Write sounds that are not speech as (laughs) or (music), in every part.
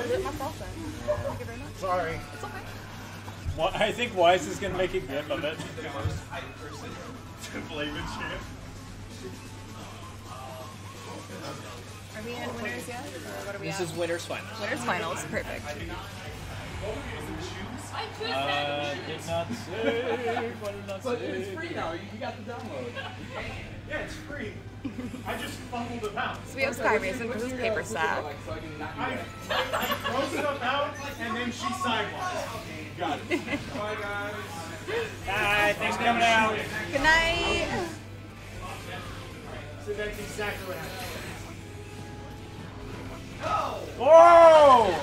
I'll do it myself then. Thank you very much. Sorry. It's okay. Well, I think Wise is gonna make a gif of it. Are we in winners yet? Or what are we This at? is winners finals. winners finals. Perfect. Uh, did not say. What did not But it's free now. You got the download. Yeah, it's free. I just fumbled about. So we have SkyRasen versus Papersak. Like, so I can knock you I, back. I throw stuff out and then she sidewalks. Got it. Bye, guys. Hi, thanks for coming out. Good night. So that's exactly what happened. Whoa!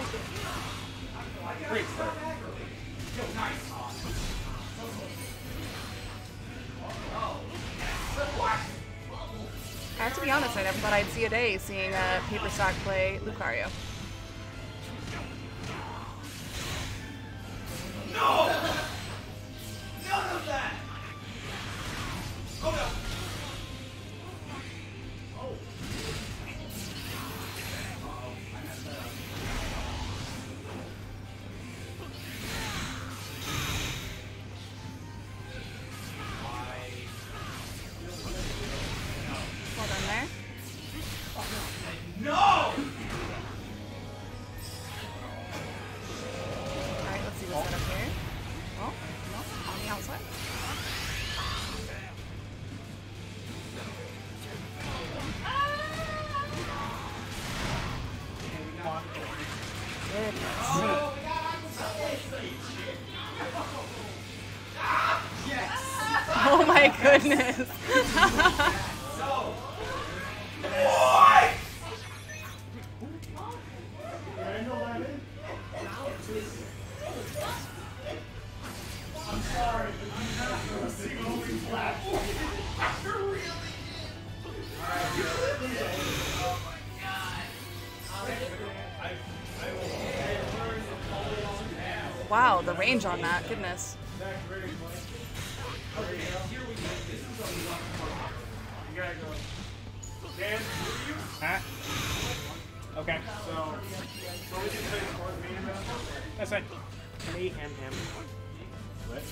I have to be honest, I never thought I'd see a day seeing uh, Papersak play Lucario. No! None of that! Go down! The range on that, goodness. Huh? Okay, so, so we can play the main event? that's fine. Me, him, him. What?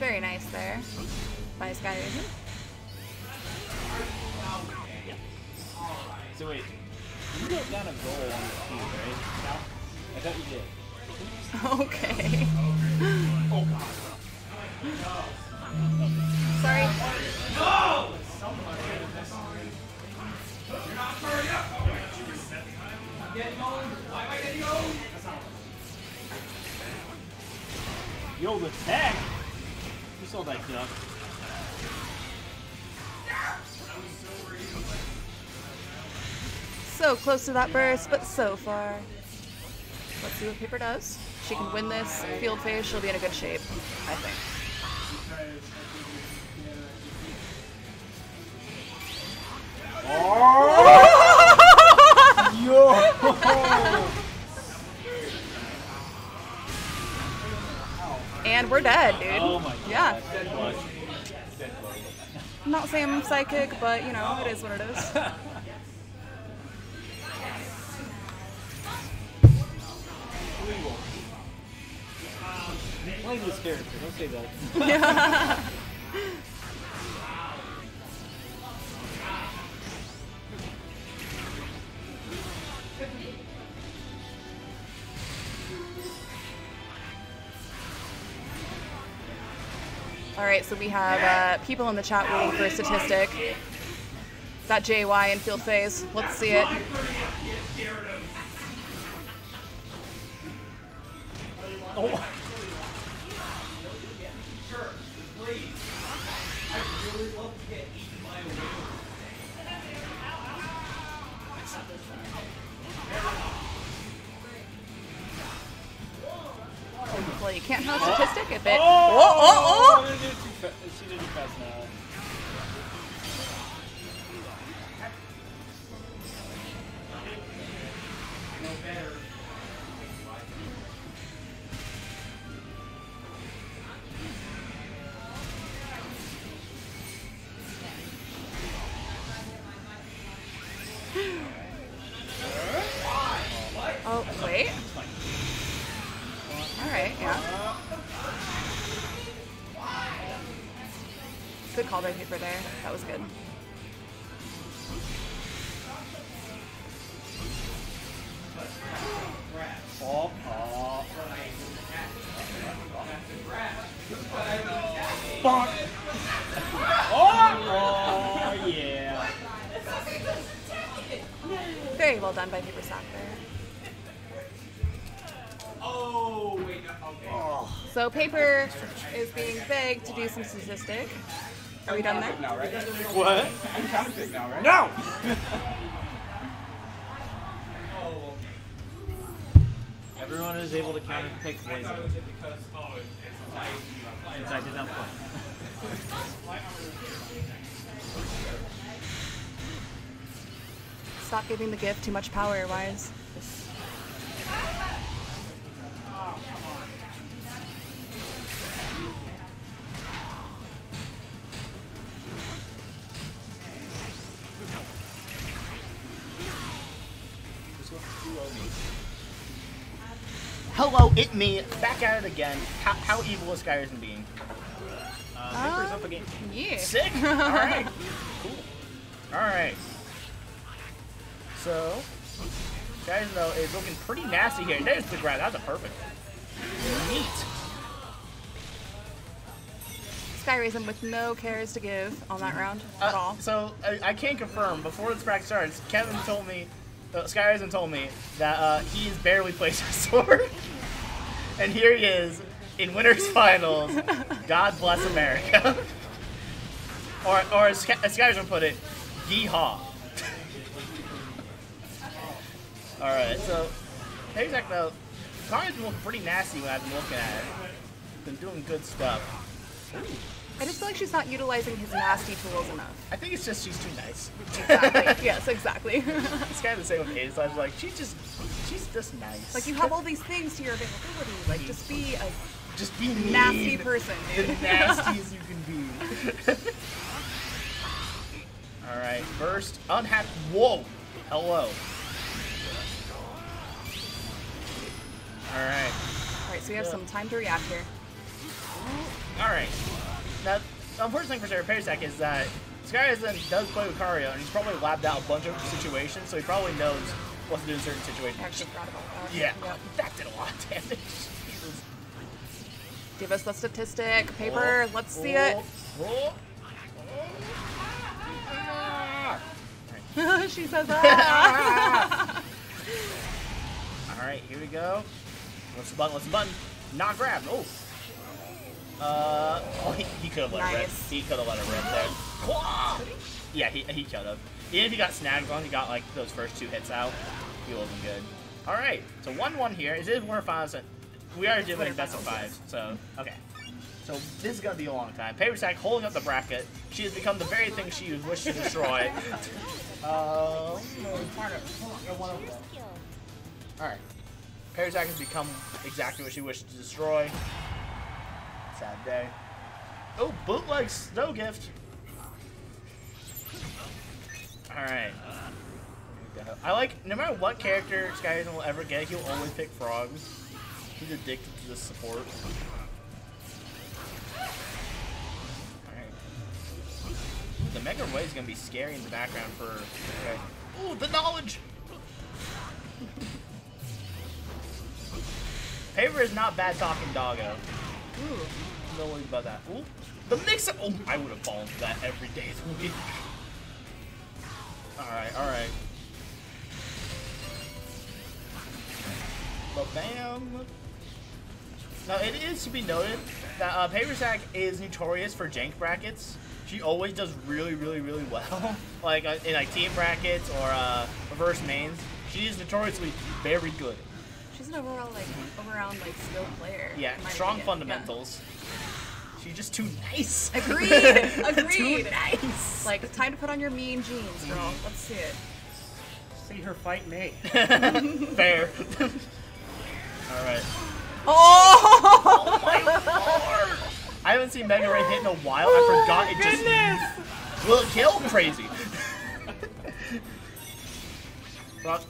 Very nice there. By Sky So wait, you wrote down a goal on the sheet, right? No. I thought you did. (laughs) Okay. Sorry. Yo, the tech! You saw that duck. So close to that burst, but so far. Let's see what Paper does. She can win this field phase. She'll be in a good shape, I think. (laughs) And we're dead, dude. Oh my god. Yeah. Dead not saying I'm psychic, but you know, it is what it is. (laughs) Like this character, don't say that. (laughs) All right, so we have uh, people in the chat waiting for a statistic. Got JY in field phase. Let's see it. Oh. Well, you can't have a statistic if it. Oh! Oh, oh, She did it too fa- She did it fast now. Good call by paper there. That was good. Oh, oh. Bonk. Oh, oh, yeah. Very well done by Papersak there. Oh, wait, no, okay. Oh. So paper is being begged to do some statistic. Are we done there? Now, right? What? I'm counterpick now, right? No! (laughs) Everyone is able to counter pick poison. Since I did not play. Stop giving the gift too much power, Wise. Hello, it me, back at it again. How, how evil is Skyrim being? Uh, Viper's up again. Yeah. Sick! (laughs) Alright. Cool. Alright. So, guys, though, is looking pretty nasty here. There's the grab. That's a perfect. Neat. SkyRasen with no cares to give on that round at Uh, all. So, I, I can confirm, before this practice starts, Kevin told me, uh, Skyrim told me that uh, he's barely placed (laughs) a sword. And here he is in Winners Finals. God bless America. (laughs) or, or as, as put it, yeehaw. (laughs) Alright, so, Paysack though, Karya's been pretty nasty when I've been looking at it. Been doing good stuff. I just feel like she's not utilizing his nasty tools enough. I think it's just she's too nice. Exactly. (laughs) yes, exactly. (laughs) It's kind of the same with. I was like, she's just, she's just nice. like you have all these things to your availability. Like just be a just be mean. nasty person, dude. (laughs) nasty as you can be. all right, first unhappy. Whoa, hello. All right, all right, so we have some time to react here. all right. Now, the unfortunate thing for Sarah Parasak is that Skyrim does play with Kario, and he's probably labbed out a bunch of situations, so he probably knows what to do in certain I situations. actually forgot about that. Yeah, Yep. that did a lot of damage. (laughs) Jesus. Give us the statistic. Paper, let's see it. Oh, oh, ah. (laughs) she says that. (laughs) All right, here we go. What's the button? What's the button? Not grab. Oh. Uh, oh, he, he could have let it rip. He could have let it rip there. Yeah, he, he could have. Even if he got snagged on, he got like those first two hits out. He wasn't good. All right, so one one here. Is it winner finals? We are doing Winner best of five. So okay. So this is gonna be a long time. Papersak holding up the bracket. She has become the very thing she wished to destroy. um, (laughs) Alright. Parazak has become exactly what she wished to destroy. Sad day. Oh, bootleg snow gift. Alright. I like, no matter what character Skyrim will ever get, he'll always pick frogs. He's addicted to this support. Alright. The Mega Wave is gonna be scary in the background for. Okay. Ooh, the knowledge! Paper is not bad talking doggo. Ooh, no worries about that. Ooh, the mix up. Oh, I would have fallen for that every day of the week. Alright, alright. But bam. Now, it is to be noted that uh, Papersak is notorious for jank brackets. She always does really, really, really well. (laughs) like uh, in like team brackets or uh, reverse mains. She is notoriously very good. She's an overall like all-around like skilled player. Yeah, strong opinion. fundamentals. She's just too nice. Yeah. (laughs) Agreed. too nice. Like it's time to put on your mean jeans, girl. Mm-hmm. Let's see it. See her fight me. (laughs) Fair. (laughs) All right. Oh! oh! My lord! I haven't seen Mega Ray hit in a while. I oh forgot it just. Will it kill? Crazy. Well,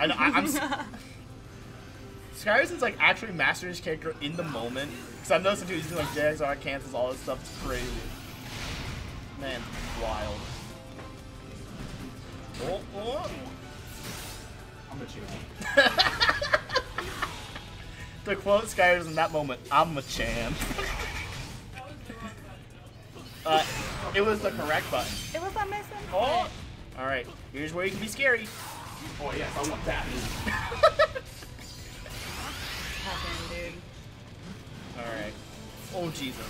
I, I, I'm. s- (laughs) SkyRasen's like actually mastering his character in the moment. Because I'm noticing too, he's doing like JXR cancels, all this stuff. It's crazy. Man, wild. Oh, oh. I'm a chicken. (laughs) to quote Skyers in that moment, I'm a champ. (laughs) uh, it was the correct button. It was on missing. Oh! Alright, here's where you can be scary. Oh yes, I want that. Happening, dude. Alright. Oh, Jesus.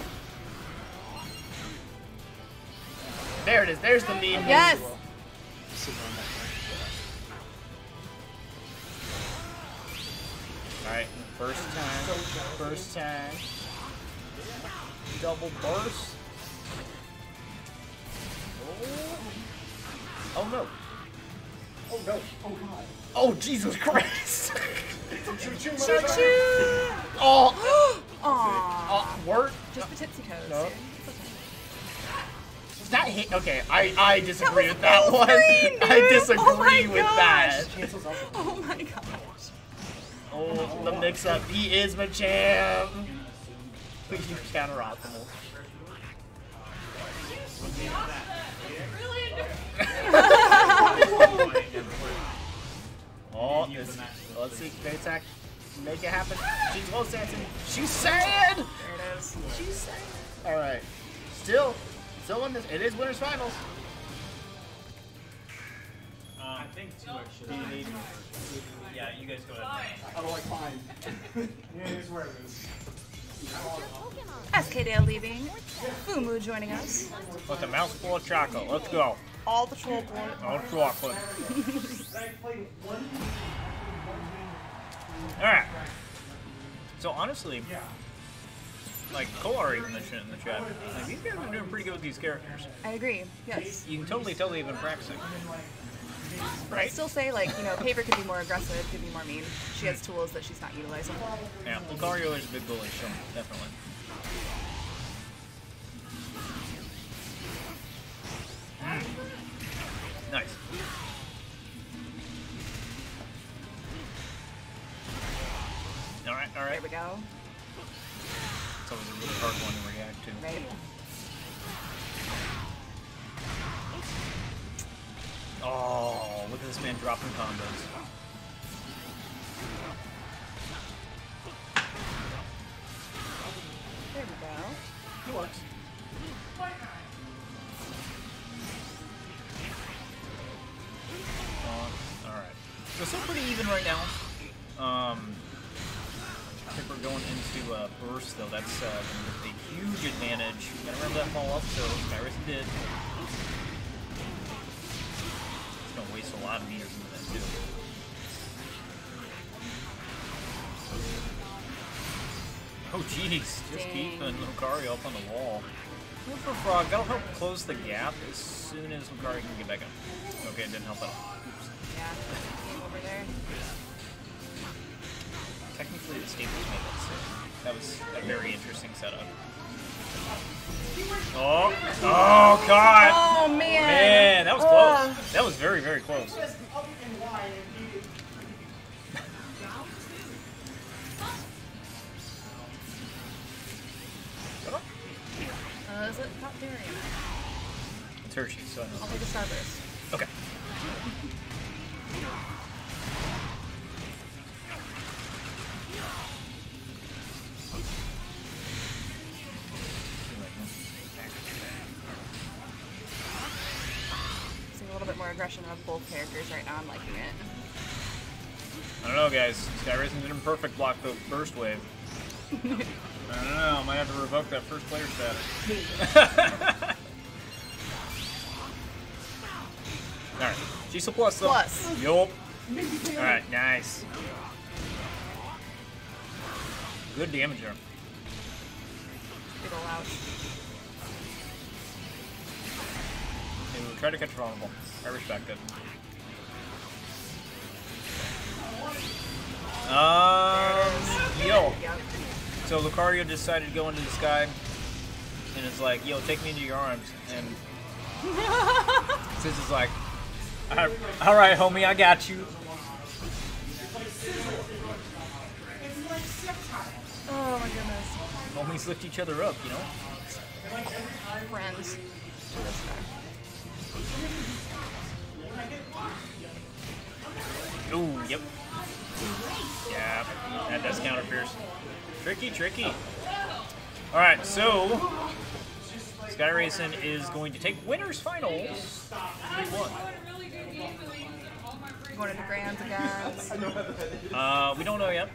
There it is. There's the meme. Yes. Alright, first time. First time. Double burst. Oh. Oh no. Oh no. Oh god. Oh Jesus Christ. Choo choo. Choo choo. oh. Aww. Oh, uh, word. Just the tipsy toes. No. okay. That hit. Okay, I I disagree was with that one. screen, (laughs) I oh disagree Oh with gosh. that. Cancels out. Oh my gosh. Oh, the mix-up. He is Machamp. You counter optimal. (laughs) (laughs) Oh oh, this, let's see. Can attack? Make it happen. She's close dancing. She's sad. There it is. She's sad. All right. Still, still in this. It is winners finals. Uh, I think two should Yeah, you guys go ahead. I don't like mine. (laughs) yeah, here's where it is. SK Dale leaving. Fumu joining us. With a mouthful of chocolate. Let's go. All the chocolate. All Oh, chocolate. Alright. So honestly, like Kolari mentioned in the chat, like these guys are doing pretty good with these characters. I agree. Yes. You can totally tell they've been practicing. But I still say, like, you know, Paver could be more aggressive, could be more mean. She has tools that she's not utilizing. Yeah, Lucario is a big bully, so definitely. Mm. Nice. There we go. It's always a really hard one to react to. Right? Oh, look at this man dropping combos. Huge advantage. Gotta remember that fall up, so Skyris did. It's gonna waste a lot of meters into that too. Oh jeez, just keeping Lucario up on the wall. Move for Frog, that'll help close the gap as soon as Lucario can get back up. Okay, it didn't help at all. Yeah. Over there. Technically, the staples made that sick. That was a very interesting setup. Oh, oh god! Oh, man. Man, that was close. That was very, very close. Uh, is it not Darian? It's Hershey, so I know. I'll take a Starburst. Okay. Seeing a little bit more aggression of both characters right now. I'm liking it. I don't know, guys. SkyRasen's an imperfect block the first wave. (laughs) I don't know. I might have to revoke that first player status. (laughs) Alright. Cecil Plus, though. Plus. Yup. Alright, nice. Good damage there. Ol' ouch. Hey, we'll try to catch vulnerable. I respect it. Um, yo. So Lucario decided to go into the sky, and it's like, yo, take me into your arms. And Sis is like, All right, homie, I got you. Oh my goodness. Homies lift each other up, you know. Friends. To. Ooh, yep. Yeah, that does counter Pierce. Tricky, tricky. All right, so SkyRasen is going to take winners finals. 3-1. Going into grands again. Uh, we don't know yet.